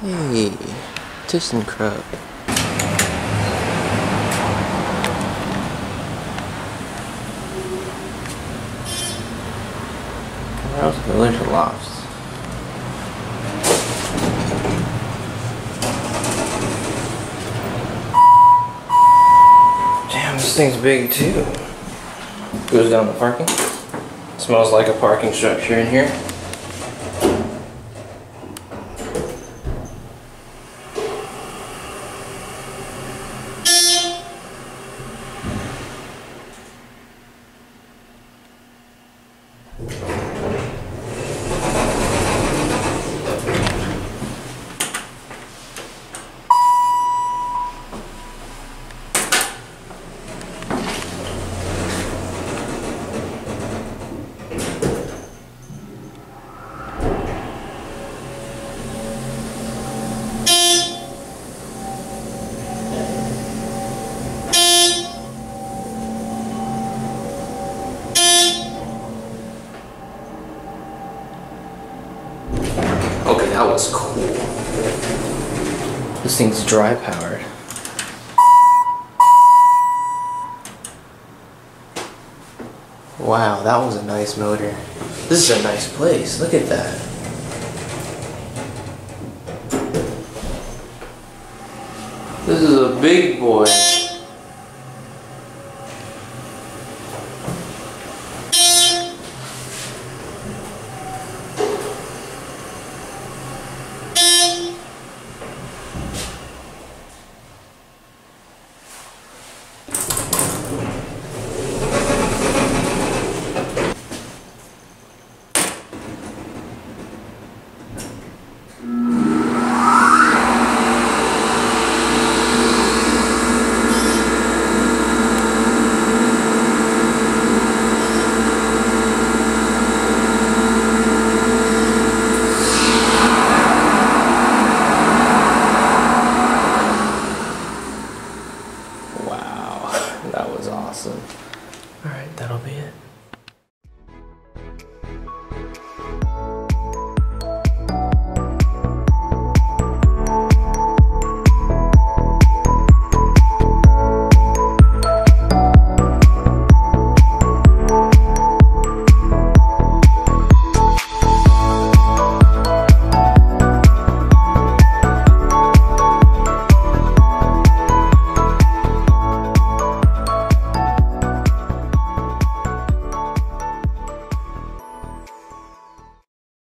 Hey, ThyssenKrupp. Where else go? There's a lofts. Damn, this thing's big too. Goes down the parking. Smells like a parking structure in here. Okay, that was cool. This thing's dry powered. Wow, that was a nice motor. This is a nice place. Look at that. This is a big boy. Awesome. Alright, that'll be it.